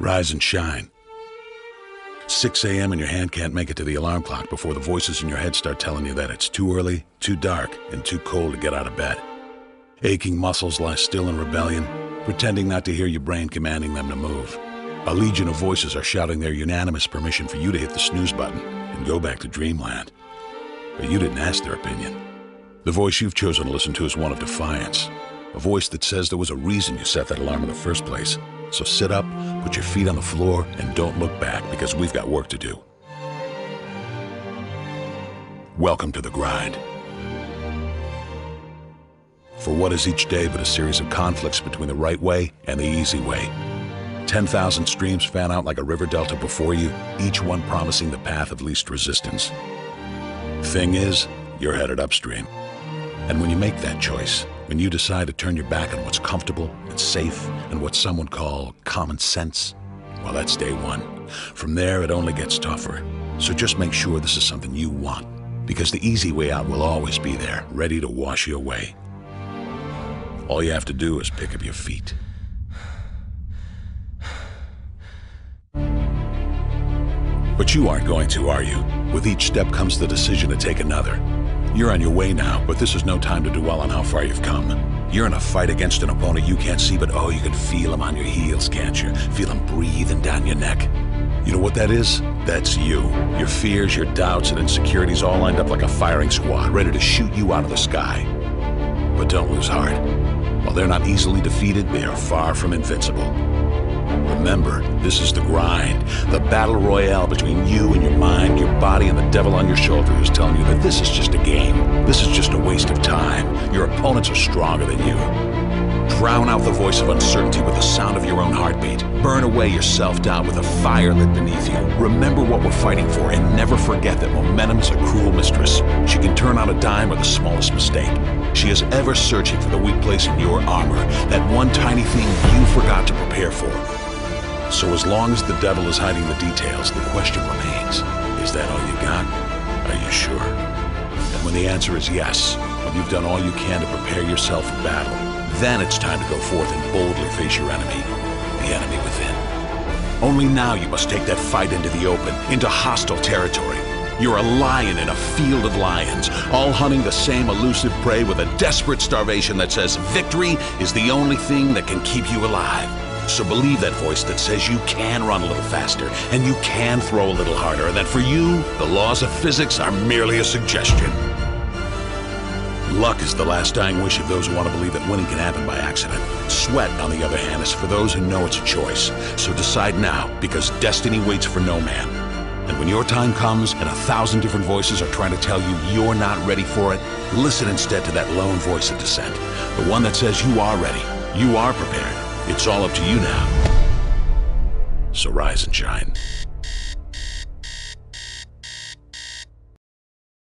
Rise and shine. 6 a.m. and your hand can't make it to the alarm clock before the voices in your head start telling you that it's too early, too dark, and too cold to get out of bed. Aching muscles lie still in rebellion, pretending not to hear your brain commanding them to move. A legion of voices are shouting their unanimous permission for you to hit the snooze button and go back to dreamland. But you didn't ask their opinion. The voice you've chosen to listen to is one of defiance. A voice that says there was a reason you set that alarm in the first place. So sit up, put your feet on the floor, and don't look back because we've got work to do. Welcome to the grind. For what is each day but a series of conflicts between the right way and the easy way? 10,000 streams fan out like a river delta before you, each one promising the path of least resistance. Thing is, you're headed upstream. And when you make that choice, when you decide to turn your back on what's comfortable and safe and what some would call common sense, well, that's day one. From there, it only gets tougher. So just make sure this is something you want, because the easy way out will always be there, ready to wash you away. All you have to do is pick up your feet. But you aren't going to, are you? With each step comes the decision to take another. You're on your way now, but this is no time to dwell on how far you've come. You're in a fight against an opponent you can't see, but oh, you can feel him on your heels, can't you? Feel him breathing down your neck. You know what that is? That's you. Your fears, your doubts, and insecurities all lined up like a firing squad, ready to shoot you out of the sky. But don't lose heart. While they're not easily defeated, they are far from invincible. Remember, this is the grind, the battle royale between you and your mind, your body, and the devil on your shoulder who's telling you that this is just a game. This is just a waste of time. Your opponents are stronger than you. Drown out the voice of uncertainty with the sound of your own heartbeat. Burn away your self-doubt with a fire lit beneath you. Remember what we're fighting for and never forget that momentum is a cruel mistress. She can turn on a dime with the smallest mistake. She is ever searching for the weak place in your armor, that one tiny thing you forgot to prepare for. So as long as the devil is hiding the details, the question remains, is that all you got? Are you sure? And when the answer is yes, when you've done all you can to prepare yourself for battle, then it's time to go forth and boldly face your enemy, the enemy within. Only now you must take that fight into the open, into hostile territory. You're a lion in a field of lions, all hunting the same elusive prey with a desperate starvation that says victory is the only thing that can keep you alive. So believe that voice that says you can run a little faster and you can throw a little harder, and that for you, the laws of physics are merely a suggestion. Luck is the last dying wish of those who want to believe that winning can happen by accident. Sweat, on the other hand, is for those who know it's a choice. So decide now, because destiny waits for no man. And when your time comes and a thousand different voices are trying to tell you you're not ready for it, listen instead to that lone voice of dissent. The one that says you are ready, you are prepared. It's all up to you now. So rise and shine.